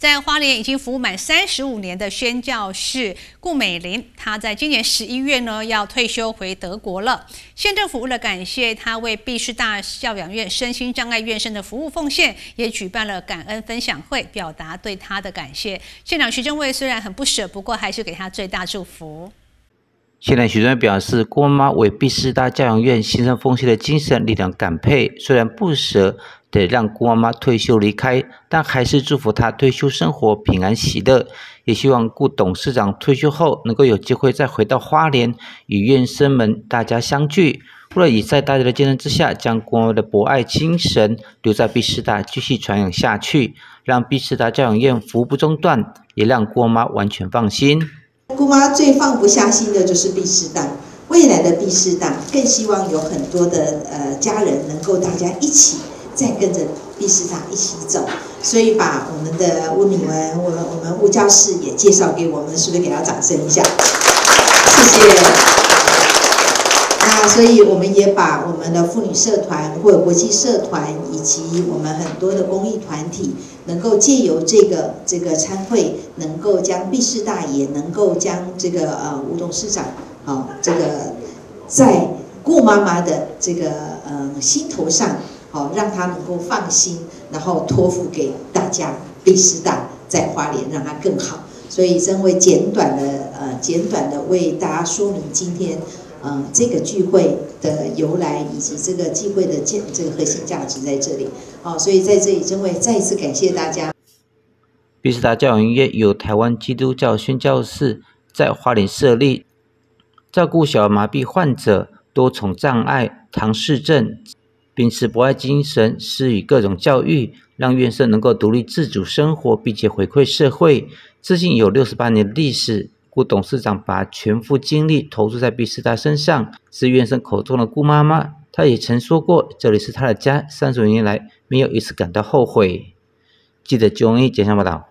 在花莲已经服务满三十五年的宣教士顾美玲，她在今年十一月呢要退休回德国了。县政府为了感谢她为毕师大教养院身心障碍院生的服务奉献，也举办了感恩分享会，表达对她的感谢。县长徐正伟虽然很不舍，不过还是给她最大祝福。现在徐正表示，郭妈妈为毕师大教养院牺牲奉献的精神力量感佩，虽然不舍得让郭妈妈退休离开，但还是祝福她退休生活平安喜乐，也希望顾董事长退休后能够有机会再回到花莲与院生们大家相聚。为了以在大家的见证之下，将郭妈妈的博爱精神留在毕师大继续传扬下去，让毕师大教养院服务不中断，也让郭妈完全放心。姑妈最放不下心的就是毕师大，未来的毕师大更希望有很多的呃家人能够大家一起再跟着毕师大一起走，所以把我们的吴敏文，我们我们吴教士也介绍给我们，是不是给他掌声一下？谢谢。所以我们也把我们的妇女社团或者国际社团以及我们很多的公益团体，能够借由这个这个参会，能够将毕师大也能够将这个呃吴董事长，哦这个在顾妈妈的这个呃心头上，好让她能够放心，然后托付给大家毕师大在花莲让它更好。所以真为简短的呃简短的为大家说明今天。嗯，这个聚会的由来以及这个聚会的建这个核心价值在这里，好，所以在这里真会再一次感谢大家。毕士达教养院由台湾基督教宣教士在花莲设立，照顾小儿麻痹患者、多重障碍、唐氏症，秉持博爱精神，施予各种教育，让院生能够独立自主生活，并且回馈社会。至今有六十八年的历史。董事长把全部精力投注在毕世达身上，是院生口中的姑妈妈。她也曾说过，这里是她的家，三十五年来没有一次感到后悔。记得九一简上报道。